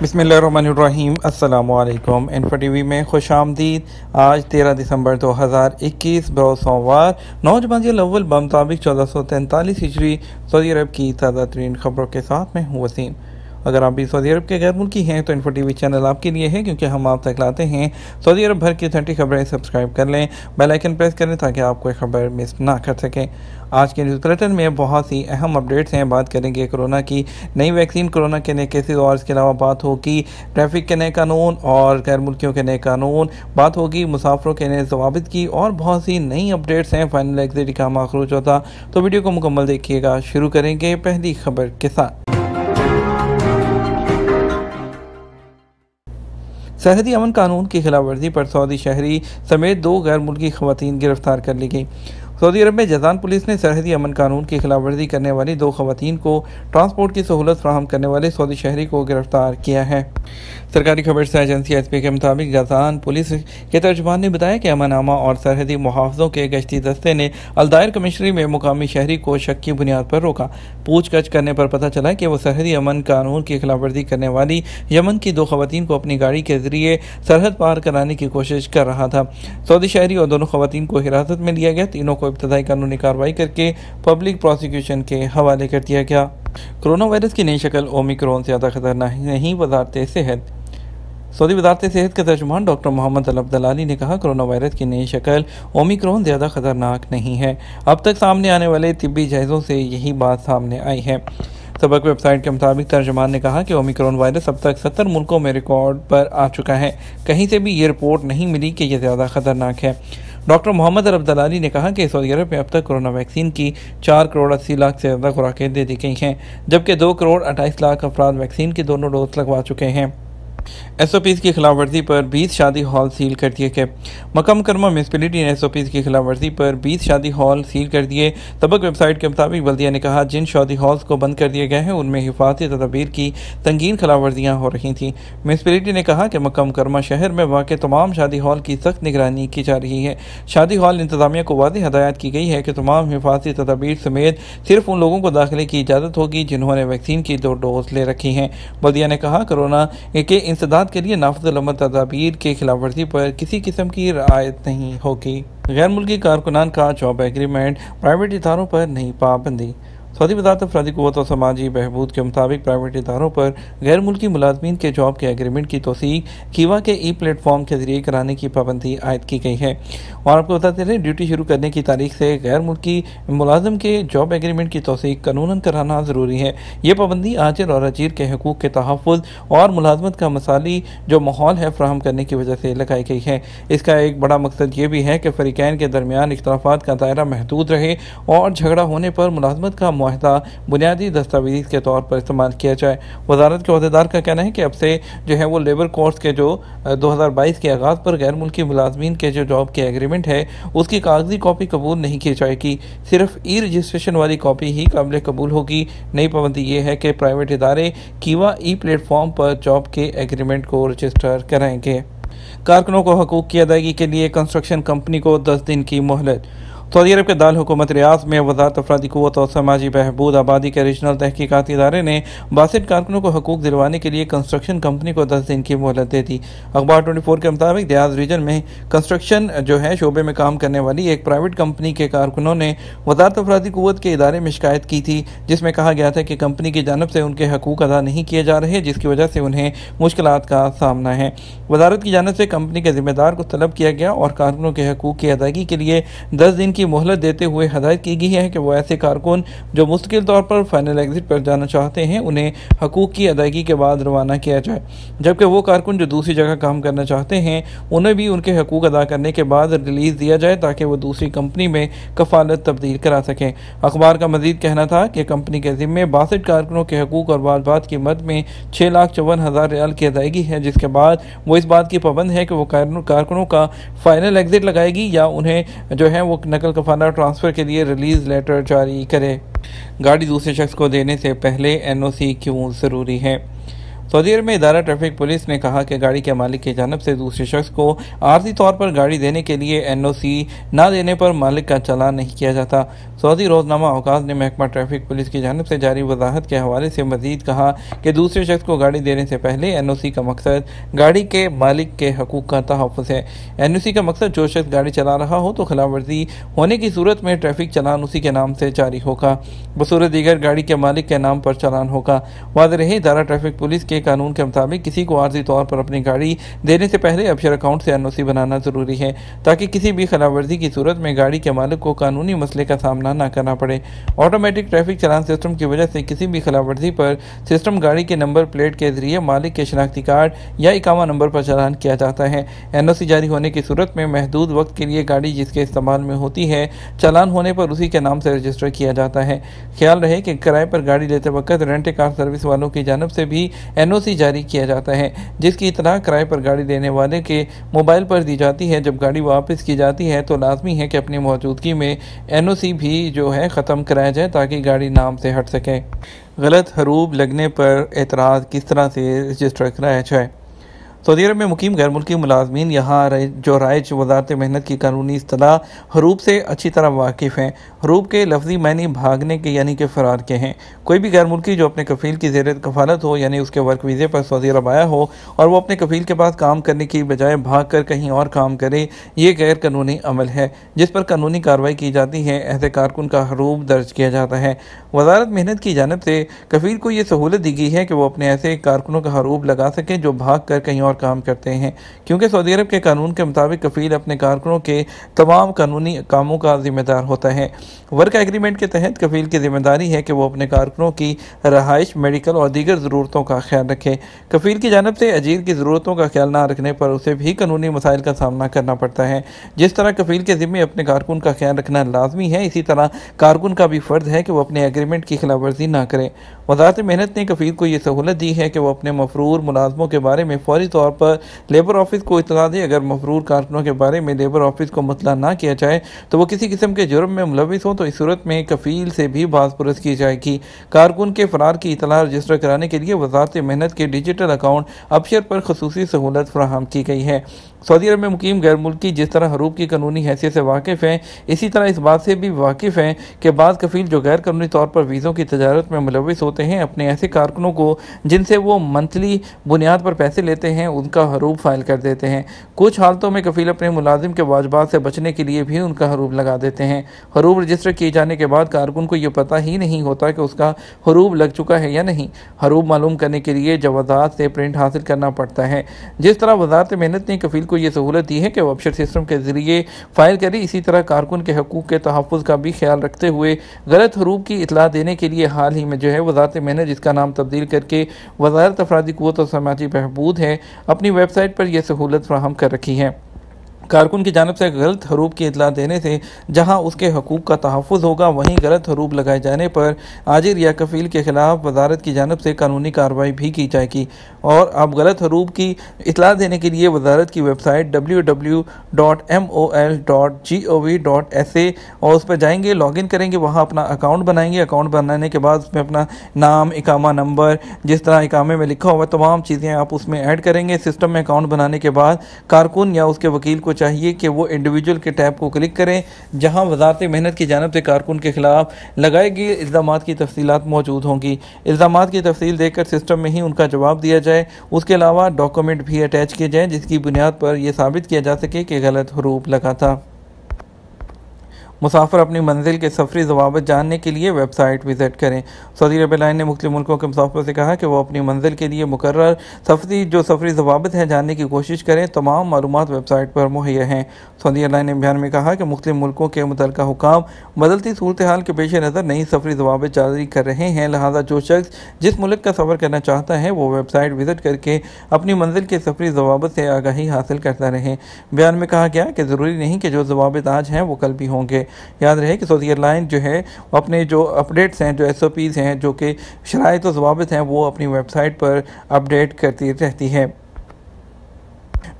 बिसमीम अल्लाम info T V में खुश आमदीद आज तेरह दिसंबर दो हज़ार इक्कीस बरो सोमवार। नौजवान अव्वल बमताबिक चौदह सौ तैंतालीस हिजरी सऊदी अरब की ताज़ा तरीन खबरों के साथ में हूँ वसीम। अगर आप भी सऊदी अरब के गैर मुल्की हैं तो इन्फो टीवी चैनल आपके लिए है, क्योंकि हम आप तक लाते हैं। सऊदी अरब भर की ठंडी खबरें सब्सक्राइब कर लें बेल आइकन प्रेस करें ताकि आप कोई खबर मिस ना कर सकें। आज के न्यूज़ बुलेटिन में बहुत सी अहम अपडेट्स हैं। बात करेंगे कोरोना की। नई वैक्सीन कोरोना के नए केसेज और इसके अलावा बात होगी ट्रैफ़िक के नए कानून और गैर मुल्कियों के नए कानून। बात होगी मुसाफरों के नए जवाब की और बहुत सी नई अपडेट्स हैं। फाइनल एग्जिट का मखरूज होता तो वीडियो को मुकम्मल देखिएगा। शुरू करेंगे पहली खबर के साथ। सरहदी अमन कानून की खिलाफ वर्जी पर सऊदी शहरी समेत दो गैर मुल्की खवतान गिरफ़्तार कर ली गई। सऊदी अरब में जजान पुलिस ने सरहदी अमन कानून की खिलाफ वर्जी करने वाली दो खवतान को ट्रांसपोर्ट की सहूलत फ्राहम करने वाले सऊदी शहरी को गिरफ़्तार किया है। सरकारी खबर से एजेंसी एस पी के मुताबिक जजान पुलिस के तर्जमान ने बताया कि अमानामा और सरहदी मुहावजों के गश्ती दस्ते ने अलदायर कमिश्नरी में मुकामी शहरी को शक की बुनियाद पर रोका। पूछगछ करने पर पता चला कि वह सरहदी अमन कानून की खिलाफ वर्जी करने वाली यमन की दो खवतान को अपनी गाड़ी के ज़रिए सरहद पार कराने की कोशिश कर रहा था। सऊदी शहरी और दोनों खवतान को हिरासत में लिया गया। तीनों को इब्तदाई कानूनी कार्रवाई करके पब्लिक प्रोसिक्यूशन के हवाले कर दिया गया। कोरोना वायरस की नई शक्ल ओमिक्रोन से ज़्यादा खतरनाक नहीं, वजारत सेहत। सऊदी वजारत सेहत के तर्जमान डॉक्टर मोहम्मद अलब दलाली ने कहा कोरोना वायरस की नई शक्ल ओमिक्रोन ज़्यादा खतरनाक नहीं है। अब तक सामने आने वाले तिब्बी जायज़ों से यही बात सामने आई है। सबक वेबसाइट के मुताबिक तर्जमान ने कहा कि ओमिक्रॉन वायरस अब तक सत्तर मुल्कों में रिकॉर्ड पर आ चुका है। कहीं से भी ये रिपोर्ट नहीं मिली कि यह ज़्यादा खतरनाक है। डॉक्टर मोहम्मद अरब दलाली ने कहा कि सऊदी अरब में अब तक कोरोना वैक्सीन की चार करोड़ अस्सी लाख से ज़्यादा खुराकें दे दी गई हैं, जबकि दो करोड़ अट्ठाईस लाख अफराद वैक्सीन के दोनों डोज लगवा चुके हैं। एस ओ पीज़ की खिलाफ वर्जी पर बीस शादी हॉल सील कर दिए गए। मकम करमा म्यूनसिपलिटी ने एस ओ पीज़ की खिलाफ वर्जी पर बीस शादी हॉल सील कर दिए। तबक वेबसाइट के मुताबिक बल्दिया ने कहा, जिन शादी हॉल्स को बंद कर दिए गए हैं, उनमें हिफाजती तदाबीर की तंगीन खिलाफ वर्जियाँ हो रही थी। म्यूनसिपलिटी ने कहा कि मकम करमा शहर में वाक़ तमाम शादी हॉल की सख्त निगरानी की जा रही है। शादी हॉल इंतजामिया को वादी हदायत की गई है कि तमाम हिफाजती तदाबीर समेत सिर्फ़ उन लोगों को दाखिले की इजाज़त होगी जिन्होंने वैक्सीन की दो डोज ले रखी हैं। बल्दिया ने कहा, कोरोना के इंसदाद के लिए नाफजलमत तदाबीर के खिलाफ वर्जी पर किसी किस्म की रायत नहीं होगी। गैर मुल्की कारकुनान का जॉब एग्रीमेंट प्राइवेट इधारों पर नहीं पाबंदी। सऊदी वजारत अफराधी कुत और समाजी बहबूद के मुताबिक प्राइवेट इदारों पर गैर मुल्की मुलाजमीन के जॉब के एग्रीमेंट की तोसी कीवा के ई प्लेटफॉर्म के ज़रिए कराने की पाबंदी आयद की गई है। और आपको बताते रहे, ड्यूटी शुरू करने की तारीख से गैर मुल्की मुलाजम के जॉब एग्रीमेंट की तोसी कानून कराना ज़रूरी है। ये पाबंदी आजिर और अजीर के हकूक़ के तहफ़ और मुलाजमत का मसाली जो माहौल है फ्राहम करने की वजह से लगाई गई है। इसका एक बड़ा मकसद ये भी है कि फ़रीकैन के दरमियान इख्तलाफात का दायरा महदूद रहे और झगड़ा होने पर मुलाजमत का माहदा बुनियादी दस्तावेज़ के तौर पर इस्तेमाल किया जाए। वजारत के अहदेदार का कहना है कि अब से जो है वो लेबर कोर्स के जो दो हज़ार बाईस के आगाज़ पर गैर मुल्की मुलाजमीन के जो जॉब के एग्रीमेंट है, उसकी कागज़ी कॉपी कबूल नहीं की जाएगी। सिर्फ़ ई रजिस्ट्रेशन वाली कॉपी ही काबिल कबूल होगी। नई पाबंदी ये है कि प्राइवेट इदारे कीवा ई प्लेटफॉर्म पर जॉब के एग्रीमेंट को रजिस्टर कराएँगे। कारकुनों को हकूक़ की अदायगी के लिए कंस्ट्रक्शन कंपनी को दस दिन की मोहलत। सऊदी अरब के दाल हुकूमत रियाज में वजारत अफराधी कुत और समाजी बहबूद आबादी के रीजनल तहकीकती इदारे ने बासठ कारकुनों को हकूक दिलवाने के लिए कंस्ट्रक्शन कंपनी को दस दिन की मोहलत दे दी। अखबार ट्वेंटी फोर के मुताबिक दियाज रीजन में कंस्ट्रक्शन जो है शोबे में काम करने वाली एक प्राइवेट कंपनी के कारकुनों ने वजारत अफराधी कुत के इदारे में शिकायत की थी, जिसमें कहा गया था कि कंपनी की जानब से उनके हकूक अदा नहीं किए जा रहे, जिसकी वजह से उन्हें मुश्किल का सामना है। वजारत की जानब से कंपनी के जिम्मेदार को तलब किया गया और कारकुनों के हकूक की अदायगी के लिए दस दिन की मोहलत देते हुए हदायत की गई है कि वो ऐसे कारकुन जो मुस्तकिल तौर पर फाइनल एग्जिट पर जाना चाहते हैं, उन्हें हकूक़ की अदायगी के बाद रवाना किया जाए। जबकि वो कारकुन जो दूसरी जगह काम करना चाहते हैं, उन्हें भी उनके हकूक़ अदा करने के बाद रिलीज़ दिया जाए ताकि वो दूसरी कंपनी में कफालत तब्दील करा सकें। अखबार का मजीद कहना था कि कंपनी के ज़िम्मे बासठ कारकुनों के हकूक़ और बात बात की मद में छः लाख चौवन हज़ार रियाल की अदायगी है, जिसके बाद वो इस बात की पाबंद है कि वो कारकुनों का फाइनल एग्जिट लगाएगी या उन्हें जो है वो नकल कफाना ट्रांसफ़र के लिए रिलीज़ लेटर जारी करें। गाड़ी दूसरे शख्स को देने से पहले एनओसी क्यों ज़रूरी है? सऊदी अरब में इदारा ट्रैफ़िक पुलिस ने कहा कि गाड़ी के मालिक की जानब से दूसरे शख्स को आर्जी तौर पर गाड़ी देने के लिए एन ओ सी न देने पर मालिक का चलान नहीं किया जाता। सऊदी रोजनामा अवकाश ने महकमा ट्रैफ़िक पुलिस की जानब से जारी वजाहत के हवाले से मजीद कहा कि दूसरे शख्स को गाड़ी देने से पहले एन ओ सी का मकसद गाड़ी के मालिक के हकूक का तहफ़ है। एन ओ सी का मकसद जो शख्स गाड़ी चला रहा हो तो खिलाफ वर्जी होने की सूरत में ट्रैफ़िक चलान उसी के नाम से जारी होगा। बसूरत दीगर गाड़ी के मालिक के नाम पर चलान होगा। वाद रहे दारा ट्रैफ़िक पुलिस के कानून के मुताबिक किसी को आर्जी तौर पर अपनी गाड़ी देने से पहले अफसर अकाउंट से एन ओ सी बनाना ज़रूरी है, ताकि किसी भी खिलाफवर्जी की सूरत में गाड़ी के मालिक को कानूनी मसले का सामना न करना पड़े। ऑटोमेटिक ट्रैफ़िक चलान सिस्टम की वजह से किसी भी खिलाफवर्जी पर सिस्टम गाड़ी के नंबर प्लेट के ज़रिए मालिक के शनाख्ती कार्ड या इकामा नंबर पर चलान किया जाता है। एन जारी होने की सूरत में महदूद वक्त के लिए गाड़ी जिसके इस्तेमाल में होती है, चलान होने पर उसी के नाम से रजिस्टर किया जाता है। ख्याल रहे कि किराए पर गाड़ी लेते वक्त रेंट कार सर्विस वालों की जानब से भी एन ओ सी जारी किया जाता है, जिसकी इतना किराए पर गाड़ी देने वाले के मोबाइल पर दी जाती है। जब गाड़ी वापस की जाती है तो लाजमी है कि अपनी मौजूदगी में एन ओ सी भी जो है, ख़त्म कराया जाए, ताकि गाड़ी नाम से हट सके। गलत हरूब लगने पर एतराज़ किस तरह से रजिस्टर कराया जाए? सऊदी अरब में मुकीम, गैर मुल्की मुलाजमीन यहाँ जो राइज वजारत मेहनत की कानूनी असलाह हरूब से अच्छी तरह वाकिफ़ हैं। हरूब के लफ्जी मैनी भागने के, यानी कि फ़रार के हैं। कोई भी गैर मुल्की जो अपने कफ़ील की जेर कफालत हो, यानी उसके वर्क वीज़े पर सऊदी अरब आया हो, और वो अपने कफ़ील के पास काम करने की बजाय भाग कर कहीं और काम करे, ये गैर कानूनी अमल है, जिस पर कानूनी कार्रवाई की जाती है ऐसे कारकुन का हरूब दर्ज किया जाता है। वजारत मेहनत की जानब से कफ़ील को ये सहूलत दी गई है कि वो अपने ऐसे कारकुनों का हरूब लगा सकें, जो भाग कर कहीं और काम करते हैं। क्योंकि सऊदी अरब के कानून के मुताबिक कफील अपने कारकुनों के तमाम कानूनी कामों का जिम्मेदार होता है। वर्क एग्रीमेंट के तहत कफील की ज़िम्मेदारी है कि वो अपने कारकुनों की रहाइश, मेडिकल और दीगर ज़रूरतों का ख्याल रखे। कफील की जानब से अजीर की ज़रूरतों का ख्याल न रखने पर उसे भी कानूनी मसाइल का सामना करना पड़ता है। जिस तरह कफील के ज़िम्मे अपने कारकुन का ख्याल रखना लाजमी है, इसी तरह कारकुन का भी फ़र्ज़ है कि वह अपने एग्रीमेंट की खिलाफ वर्जी न करे। वजारत मेहनत ने कफील को यह सहूलत दी है कि वह अपने मफरूर मुलाजमों के बारे में फौरी तौर पर लेबर ऑफ़िस को इतला दे। अगर मफरूर कारकुनों के बारे में लेबर ऑफ़िस को मतला ना किया जाए तो वह किसी किस्म के जुर्म में मुलविस हो तो इस सूरत में कफील से भी बाजपुरस की जाएगी। कारकुन के फरार की इतला रजिस्टर कराने के लिए वजारत मेहनत के डिजिटल अकाउंट अफसर पर खसूसी सहूलत फ्राहम की गई है। सऊदी अरब में मुकीम, गैर मुल्की, जिस तरह हरूब की कानूनी हैसियत से वाकिफ़ हैं, इसी तरह इस बात से भी वाकिफ़ हैं कि बाद कफील जो गैर कानूनी तौर पर वीज़ों की तजारत में मुलविस होते हैं, अपने ऐसे कारकुनों को जिनसे वो मंथली बुनियाद पर पैसे लेते हैं, उनका हरूब फ़ाइल कर देते हैं। कुछ हालतों में कफील अपने मुलाजिम के वाजबात से बचने के लिए भी उनका हरूब लगा देते हैं। हरूब रजिस्टर किए जाने के बाद कारकुन को यह पता ही नहीं होता कि उसका हरूब लग चुका है या नहीं। हरूब मालूम करने के लिए जवाजात से प्रिंट हासिल करना पड़ता है। जिस तरह वजारत मेहनत ने कफील को ये सहूलत दी है कि अपशर सिस्टम के ज़रिए फ़ाइल करे। इसी तरह कारकुन के हकूक़ के तहफ़ का भी ख्याल रखते हुए गलत हरूब की इतला देने के लिए हाल ही में जो है वजारत मेहनत जिसका नाम तब्दील करके वजारत अफराधी कुत और समाजी बहबूद है, अपनी वेबसाइट पर यह सहूलत फ्राहम कर रखी है। कारकुन की जानब से गलत हरूब की इतला देने से जहाँ उसके हकूक़ का तहफ़ होगा, वहीं गलत हरूप लगाए जाने पर आजिर या कफ़ील के ख़िलाफ़ वजारत की जानब से कानूनी कार्रवाई भी की जाएगी। और अब गलत हरूब की इतला देने के लिए वजारत की website W W dot M O L dot G O V dot S A और उस पर जाएँगे लॉगिन करेंगे, वहाँ अपना अकाउंट बनाएँगे। अकाउंट बनाने के बाद उसमें अपना नाम, इकामा नंबर, जिस तरह इकामे में लिखा हुआ तमाम चीज़ें आप उसमें ऐड करेंगे। सिस्टम में अकाउंट बनाने के बाद कारकुन या उसके वकील को चाहिए कि वो इंडिविजुअल के टैब को क्लिक करें, जहाँ वजारत मेहनत की जानब से कारकुन के खिलाफ लगाए गए इल्ज़ाम की तफसीत मौजूद होंगी। इल्ज़ाम की तफसील देकर सिस्टम में ही उनका जवाब दिया जाए। उसके अलावा डॉक्यूमेंट भी अटैच किए जाएँ, जिसकी बुनियाद पर यह साबित किया जा सके कि गलत हरूप लगा था। मुसाफर अपनी मंजिल के सफरी जवाबत जानने के लिए वेबसाइट विज़िट करें। सऊदी एयरलाइन ने मुख्य मुल्कों के मुसाफर से कहा कि वो अपनी मंजिल के लिए मुकर सफरी, जो सफरी जवाबत हैं, जानने की कोशिश करें। तमाम मालूम वेबसाइट पर मुहैया हैं। सऊदी एयरलाइन ने बयान में कहा कि मुख्य मुल्कों के मुतल हुकाम बदलती सूरत हाल के पेश नज़र नई सफरी जवाबत जारी कर रहे हैं। लिहाजा जो शख्स जिस मुल्क का सफ़र करना चाहता है, वो वेबसाइट विज़िट करके अपनी मंजिल के सफरी जवाबत से आगाही हासिल करता रहे। बयान में कहा गया कि ज़रूरी नहीं कि जो जवाबत आज हैं, वो कल भी होंगे। याद रहे कि सऊदी एयरलाइन जो है अपने जो अपडेट्स हैं, जो एस हैं, जो कि शराय तो जवाबत हैं, वो अपनी वेबसाइट पर अपडेट करती रहती है।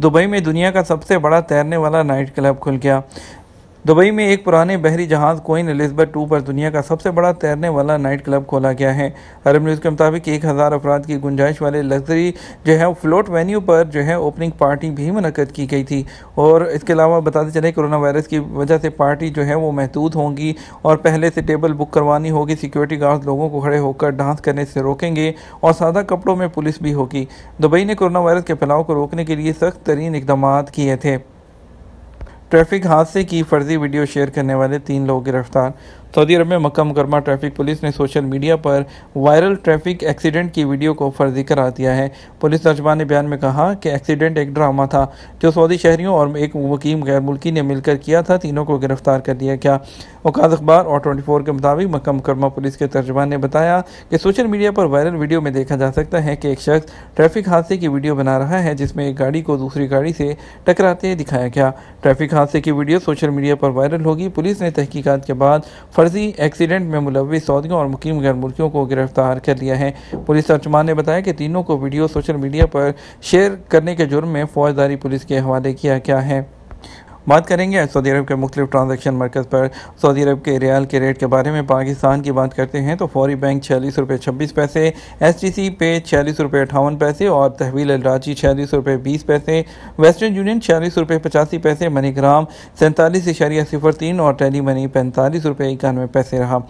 दुबई में दुनिया का सबसे बड़ा तैरने वाला नाइट क्लब खुल गया। दुबई में एक पुराने बहरी जहाज़ कोइन एलिजबेथ टू पर दुनिया का सबसे बड़ा तैरने वाला नाइट क्लब खोला गया है। अरब न्यूज़ के मुताबिक एक हज़ार अफराद की गुंजाइश वाले लग्जरी जो है, फ्लोट वेन्यू पर जो है, ओपनिंग पार्टी भी मनकद की गई थी। और इसके अलावा बताते चले, कोरोना वायरस की वजह से पार्टी जो है, वो महदूद होंगी और पहले से टेबल बुक करवानी होगी। सिक्योरिटी गार्ड लोगों को खड़े होकर डांस करने से रोकेंगे और सादा कपड़ों में पुलिस भी होगी। दुबई ने कोरोना वायरस के फैलाव को रोकने के लिए सख्त तरीन इकदाम किए थे। ट्रैफ़िक हादसे की फर्जी वीडियो शेयर करने वाले तीन लोग गिरफ़्तार सऊदी अरब में मक्का मुकरमा ट्रैफ़िक पुलिस ने सोशल मीडिया पर वायरल ट्रैफ़िक एक्सीडेंट की वीडियो को फर्जी करार दिया है। पुलिस तर्जमान ने बयान में कहा कि एक्सीडेंट एक ड्रामा था, जो सऊदी शहरियों और एक मुकीम गैर मुल्की ने मिलकर किया था। तीनों को गिरफ़्तार कर दिया गया। औकात अखबार और ट्वेंटी फोर के मुताबिक मक्का मुकरमा पुलिस के तर्जमान ने बताया कि सोशल मीडिया पर वायरल वीडियो में देखा जा सकता है कि एक शख्स ट्रैफ़िक हादसे की वीडियो बना रहा है, जिसमें एक गाड़ी को दूसरी गाड़ी से टकराते दिखाया गया। ट्रैफ़िक हादसे की वीडियो सोशल मीडिया पर वायरल होगी। पुलिस ने तहकीकत के बाद फर्जी एक्सीडेंट में मुलविस सऊदियों और मुकीम गैर मुल्कियों को गिरफ़्तार कर लिया है। पुलिस तर्जमान ने बताया कि तीनों को वीडियो सोशल मीडिया पर शेयर करने के जुर्म में फौजदारी पुलिस के हवाले किया गया है। बात करेंगे सऊदी अरब के मुख्तु ट्रांजेक्शन मरकज़ पर। सऊदी अरब के रियाल के रेट के बारे में पाकिस्तान की बात करते हैं तो फौरी बैंक छियालीस रुपये छब्बीस पैसे एस टी सी पे छियालीस रुपये अठावन पैसे और तहवील रांची छियालीस रुपये बीस पैसे, वेस्टर्न यूनियन छियालीस रुपये पचासी पैसे, मनीग्राम सैंतालीस इशारिया सिफर तीन और टेली मनी पैंतालीस रुपये इक्यानवे पैसे रहा।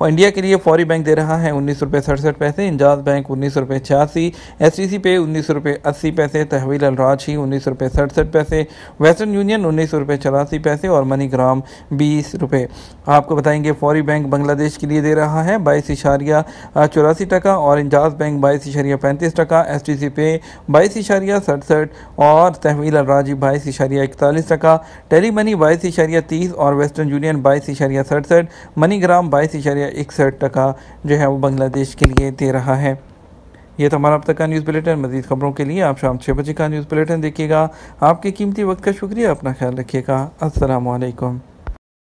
और इंडिया के लिए फौरी बैंक दे रहा है उन्नीस रुपये सड़सठ पैसे, इंजाज बैंक उन्नीस रुपये छियासी एस टी सी पे उन्नीस रुपये अस्सी पैसे, तहवील अलराजी उन्नीस रुपये सड़सठ पैसे, वेस्टर्न यूनियन उन्नीस रुपये चौरासी पैसे और मनीग्राम बीस रुपये। आपको बताएँगे, फौरी बैंक बांग्लादेश के लिए दे रहा है बाईस इशारिया चौरासी टका और इंजाज बैंक बाईस इशारिया पैंतीस टका एस टी सी पे बाईस इशारिया सड़सठ और तहवील अलराजी बाईस इशारिया इकतालीस टका टेली मनी बाईस इशारिया तीस और वेस्टर्न यूनियन बाईस इशारिया सड़सठ, मनीग्राम बाईस इशारिया इकसठ टका जो है वो बांग्लादेश के लिए दे रहा है। यह तो हमारा अब तक का न्यूज़ बुलेटिन, मजीद खबरों के लिए आप शाम छः बजे का न्यूज़ बुलेटिन देखिएगा। आपके कीमती वक्त का शुक्रिया, अपना ख्याल रखिएगा। असलकम